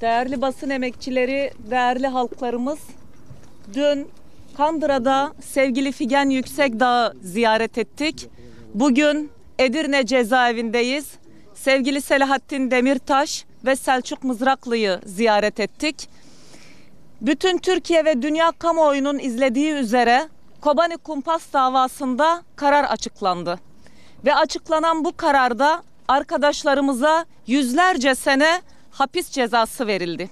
Değerli basın emekçileri, değerli halklarımız, dün Kandıra'da sevgili Figen Yüksekdağ'ı ziyaret ettik. Bugün Edirne cezaevindeyiz. Sevgili Selahattin Demirtaş ve Selçuk Mızraklı'yı ziyaret ettik. Bütün Türkiye ve dünya kamuoyunun izlediği üzere Kobani Kumpas davasında karar açıklandı. Ve açıklanan bu kararda arkadaşlarımıza yüzlerce sene hapis cezası verildi.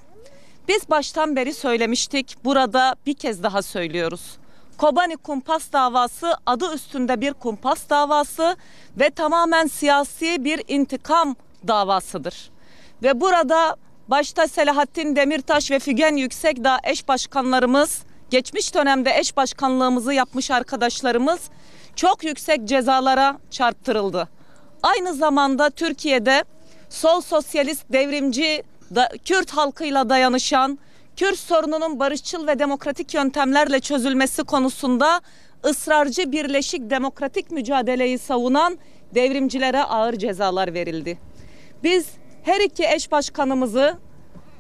Biz baştan beri söylemiştik, burada bir kez daha söylüyoruz. Kobani kumpas davası adı üstünde bir kumpas davası ve tamamen siyasi bir intikam davasıdır. Ve burada başta Selahattin Demirtaş ve Fügen Yüksekdağ eş başkanlarımız, geçmiş dönemde eş başkanlığımızı yapmış arkadaşlarımız çok yüksek cezalara çarptırıldı. Aynı zamanda Türkiye'de sol sosyalist devrimci da, Kürt halkıyla dayanışan, Kürt sorununun barışçıl ve demokratik yöntemlerle çözülmesi konusunda ısrarcı birleşik demokratik mücadeleyi savunan devrimcilere ağır cezalar verildi. Biz her iki eş başkanımızı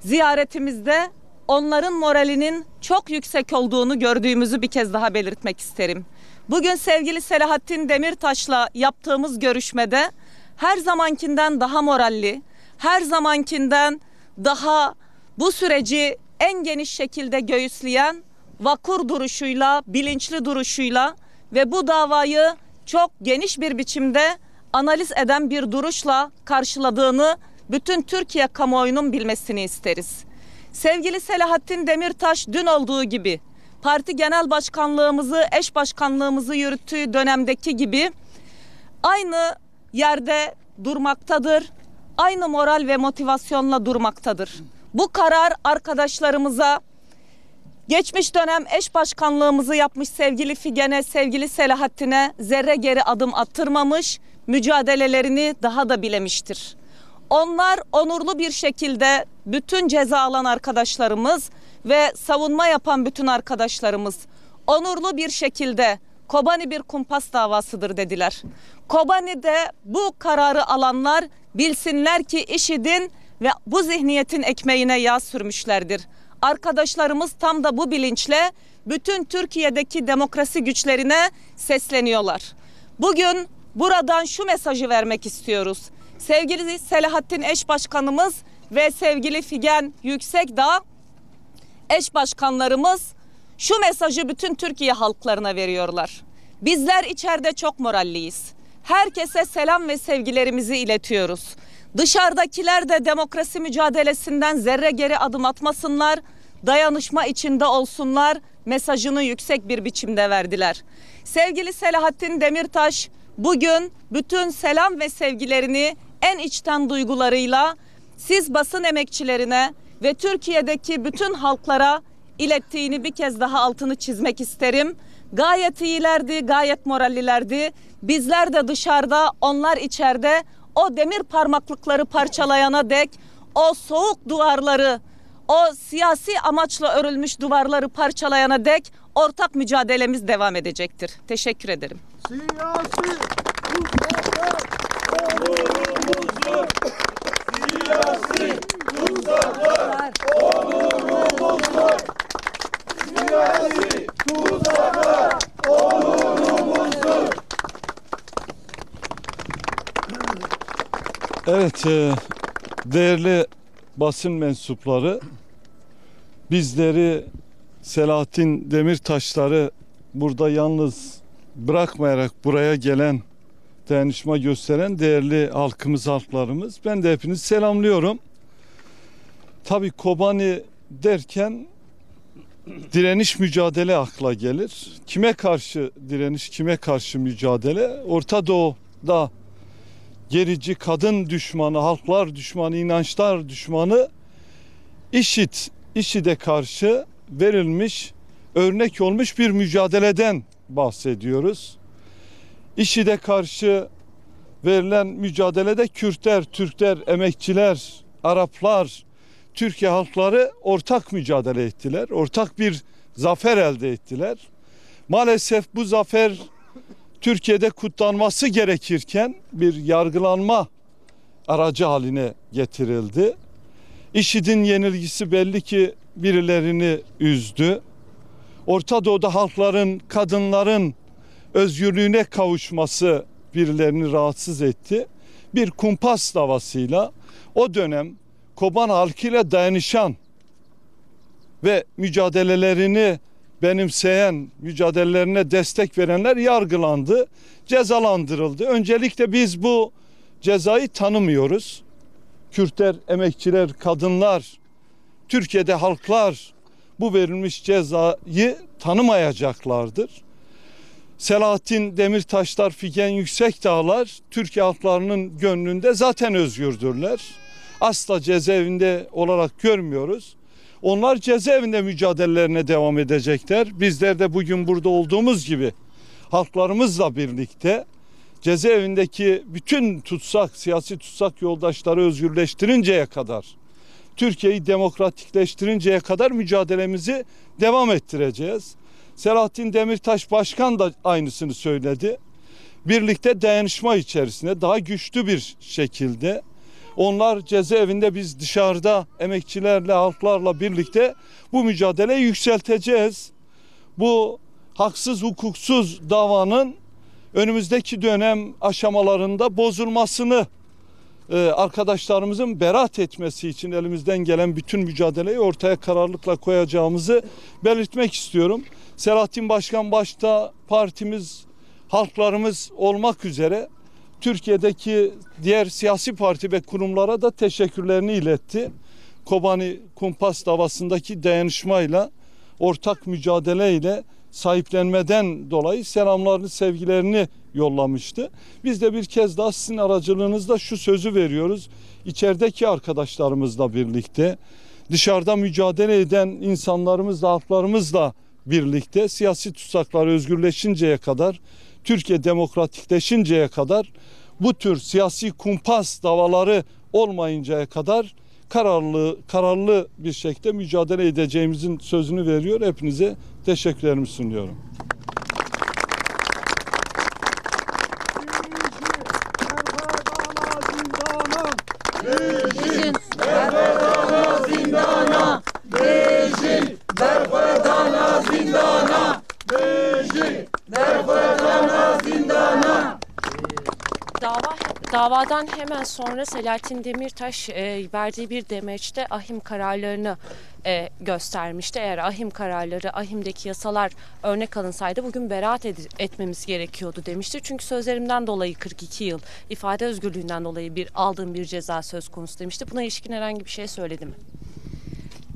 ziyaretimizde onların moralinin çok yüksek olduğunu gördüğümüzü bir kez daha belirtmek isterim. Bugün sevgili Selahattin Demirtaş'la yaptığımız görüşmede her zamankinden daha moralli, her zamankinden daha bu süreci en geniş şekilde göğüsleyen vakur duruşuyla, bilinçli duruşuyla ve bu davayı çok geniş bir biçimde analiz eden bir duruşla karşıladığını bütün Türkiye kamuoyunun bilmesini isteriz. Sevgili Selahattin Demirtaş dün olduğu gibi parti genel başkanlığımızı, eş başkanlığımızı yürüttüğü dönemdeki gibi aynı yerde durmaktadır. Aynı moral ve motivasyonla durmaktadır. Bu karar arkadaşlarımıza geçmiş dönem eş başkanlığımızı yapmış sevgili Figen'e, sevgili Selahattin'e zerre geri adım attırmamış, mücadelelerini daha da bilemiştir. Onlar onurlu bir şekilde bütün ceza alan arkadaşlarımız ve savunma yapan bütün arkadaşlarımız onurlu bir şekilde Kobani bir kumpas davasıdır dediler. Kobani'de bu kararı alanlar bilsinler ki işidin ve bu zihniyetin ekmeğine yağ sürmüşlerdir. Arkadaşlarımız tam da bu bilinçle bütün Türkiye'deki demokrasi güçlerine sesleniyorlar. Bugün buradan şu mesajı vermek istiyoruz. Sevgili Selahattin eş başkanımız ve sevgili Figen Yüksekdağ eş başkanlarımız şu mesajı bütün Türkiye halklarına veriyorlar. Bizler içeride çok moralliyiz. Herkese selam ve sevgilerimizi iletiyoruz. Dışarıdakiler de demokrasi mücadelesinden zerre geri adım atmasınlar, dayanışma içinde olsunlar mesajını yüksek bir biçimde verdiler. Sevgili Selahattin Demirtaş bugün bütün selam ve sevgilerini en içten duygularıyla siz basın emekçilerine ve Türkiye'deki bütün halklara ilettiğini bir kez daha altını çizmek isterim. Gayet iyilerdi, gayet morallilerdi. Bizler de dışarıda, onlar içeride o demir parmaklıkları parçalayana dek o soğuk duvarları, o siyasi amaçla örülmüş duvarları parçalayana dek ortak mücadelemiz devam edecektir. Teşekkür ederim. Siyasi tuzaklar onurumuzdur. Siyasi tuzaklar onurumuzdur. Siyasi tuzaklar onurumuzdur. Evet, e, değerli basın mensupları, bizleri Selahattin Demirtaşları burada yalnız bırakmayarak buraya gelen, dayanışma gösteren değerli halkımız, halklarımız. Ben de hepinizi selamlıyorum. Tabii Kobani derken direniş mücadele akla gelir. Kime karşı direniş, kime karşı mücadele? Orta Doğu'da gerici kadın düşmanı, halklar düşmanı, inançlar düşmanı IŞİD, IŞİD'e karşı verilmiş, örnek olmuş bir mücadeleden bahsediyoruz. IŞİD'e karşı verilen mücadelede Kürtler, Türkler, emekçiler, Araplar, Türkiye halkları ortak mücadele ettiler. Ortak bir zafer elde ettiler. Maalesef bu zafer Türkiye'de kutlanması gerekirken bir yargılanma aracı haline getirildi. IŞİD'in yenilgisi belli ki birilerini üzdü. Orta Doğu'da halkların, kadınların özgürlüğüne kavuşması birilerini rahatsız etti. Bir kumpas davasıyla o dönem Koban halkıyla dayanışan ve mücadelelerini benimseyen, mücadelelerine destek verenler yargılandı, cezalandırıldı. Öncelikle biz bu cezayı tanımıyoruz. Kürtler, emekçiler, kadınlar, Türkiye'de halklar bu verilmiş cezayı tanımayacaklardır. Selahattin Demirtaşlar, Figen Yüksekdağlar Türkiye halklarının gönlünde zaten özgürdürler. Asla cezaevinde olarak görmüyoruz. Onlar cezaevinde mücadelelerine devam edecekler. Bizler de bugün burada olduğumuz gibi halklarımızla birlikte cezaevindeki bütün tutsak, siyasi tutsak yoldaşları özgürleştirinceye kadar, Türkiye'yi demokratikleştirinceye kadar mücadelemizi devam ettireceğiz. Selahattin Demirtaş Başkan da aynısını söyledi. Birlikte dayanışma içerisinde daha güçlü bir şekilde onlar cezaevinde biz dışarıda emekçilerle, halklarla birlikte bu mücadeleyi yükselteceğiz. Bu haksız, hukuksuz davanın önümüzdeki dönem aşamalarında bozulmasını e, arkadaşlarımızın beraat etmesi için elimizden gelen bütün mücadeleyi ortaya kararlılıkla koyacağımızı belirtmek istiyorum. Selahattin Başkan başta partimiz, halklarımız olmak üzere Türkiye'deki diğer siyasi parti ve kurumlara da teşekkürlerini iletti. Kobani Kumpas davasındaki dayanışmayla, ortak mücadeleyle sahiplenmeden dolayı selamlarını, sevgilerini yollamıştı. Biz de bir kez daha sizin aracılığınızda şu sözü veriyoruz. İçerideki arkadaşlarımızla birlikte, dışarıda mücadele eden insanlarımızla, halklarımızla birlikte siyasi tutsaklar özgürleşinceye kadar, Türkiye demokratikleşinceye kadar bu tür siyasi kumpas davaları olmayıncaya kadar kararlı kararlı bir şekilde mücadele edeceğimizin sözünü veriyor. Hepinize teşekkürlerimi sunuyorum. Davadan hemen sonra Selahattin Demirtaş e, verdiği bir demeçte ahim kararlarını e, göstermişti. Eğer ahim kararları, ahimdeki yasalar örnek alınsaydı bugün beraat ed- etmemiz gerekiyordu demişti. Çünkü sözlerimden dolayı 42 yıl, ifade özgürlüğünden dolayı bir aldığım bir ceza söz konusu demişti. Buna ilişkin herhangi bir şey söyledi mi?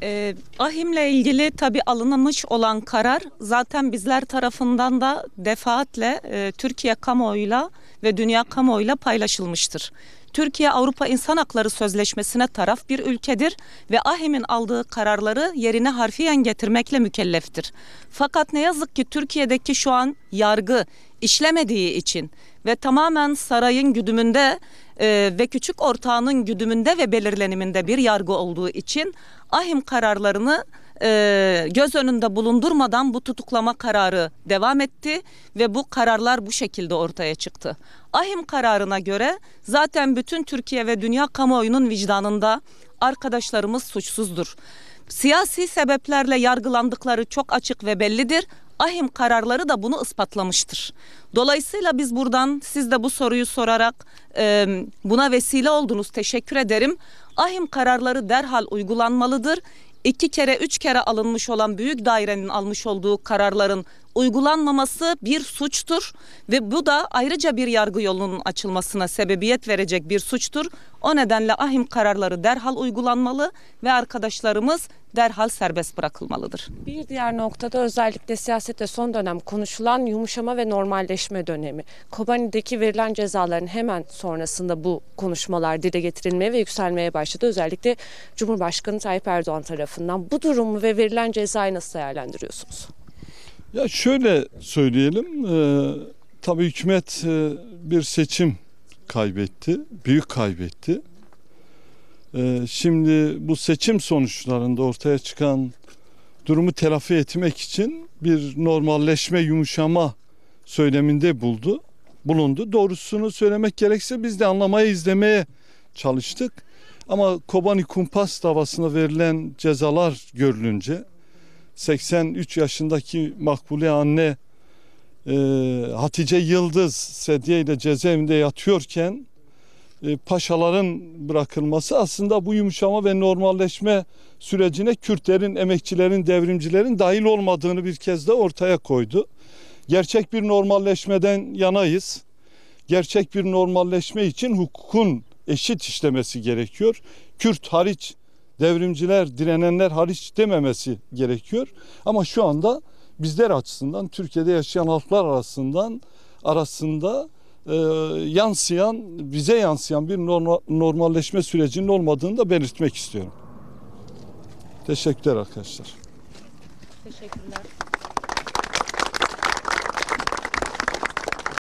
Ee, Ahim'le ilgili tabi alınmış olan karar zaten bizler tarafından da defaatle e, Türkiye kamuoyuyla ve dünya kamuoyuyla paylaşılmıştır. Türkiye Avrupa İnsan Hakları Sözleşmesi'ne taraf bir ülkedir ve Ahim'in aldığı kararları yerine harfiyen getirmekle mükelleftir. Fakat ne yazık ki Türkiye'deki şu an yargı işlemediği için ve tamamen sarayın güdümünde e, ve küçük ortağının güdümünde ve belirleniminde bir yargı olduğu için ahim kararlarını e, göz önünde bulundurmadan bu tutuklama kararı devam etti ve bu kararlar bu şekilde ortaya çıktı. Ahim kararına göre zaten bütün Türkiye ve dünya kamuoyunun vicdanında arkadaşlarımız suçsuzdur. Siyasi sebeplerle yargılandıkları çok açık ve bellidir. Ahim kararları da bunu ispatlamıştır. Dolayısıyla biz buradan siz de bu soruyu sorarak e, buna vesile oldunuz. Teşekkür ederim. Ahim kararları derhal uygulanmalıdır. İki kere, üç kere alınmış olan büyük dairenin almış olduğu kararların uygulanmaması bir suçtur ve bu da ayrıca bir yargı yolunun açılmasına sebebiyet verecek bir suçtur. O nedenle ahim kararları derhal uygulanmalı ve arkadaşlarımız derhal serbest bırakılmalıdır. Bir diğer noktada özellikle siyasette son dönem konuşulan yumuşama ve normalleşme dönemi. Kobani'deki verilen cezaların hemen sonrasında bu konuşmalar dile getirilmeye ve yükselmeye başladı. Özellikle Cumhurbaşkanı Tayyip Erdoğan tarafından. Bu durumu ve verilen cezayı nasıl değerlendiriyorsunuz? Ya şöyle söyleyelim, e, tabii hükümet e, bir seçim kaybetti, büyük kaybetti. E, şimdi bu seçim sonuçlarında ortaya çıkan durumu telafi etmek için bir normalleşme, yumuşama söyleminde buldu, bulundu. Doğrusunu söylemek gerekse biz de anlamaya, izlemeye çalıştık. Ama Kobani Kumpas davasına verilen cezalar görülünce 83 yaşındaki Makbule anne e, Hatice Yıldız sedye ile cezaevinde yatıyorken e, paşaların bırakılması aslında bu yumuşama ve normalleşme sürecine Kürtlerin, emekçilerin, devrimcilerin dahil olmadığını bir kez de ortaya koydu. Gerçek bir normalleşmeden yanayız. Gerçek bir normalleşme için hukukun eşit işlemesi gerekiyor. Kürt hariç, devrimciler, direnenler hariç dememesi gerekiyor. Ama şu anda bizler açısından, Türkiye'de yaşayan halklar arasından arasında e, yansıyan, bize yansıyan bir norma- normalleşme sürecinin olmadığını da belirtmek istiyorum. Teşekkürler arkadaşlar. Teşekkürler.